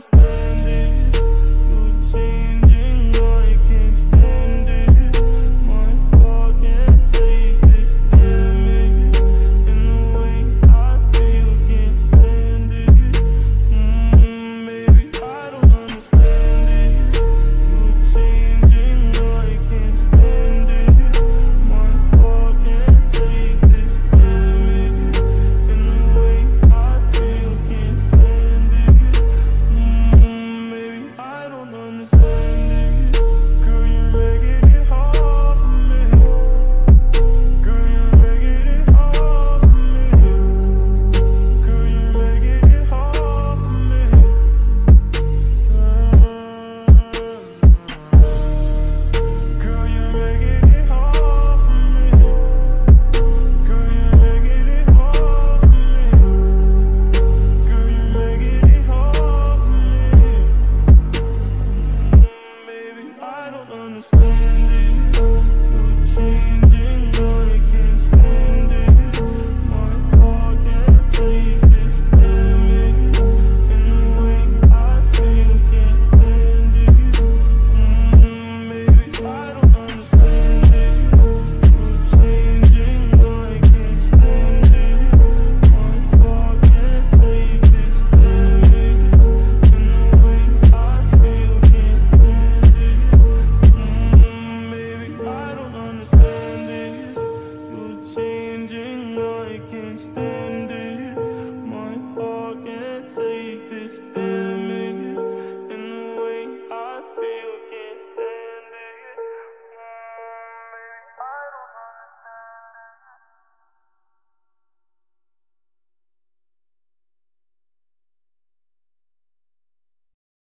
understanding against the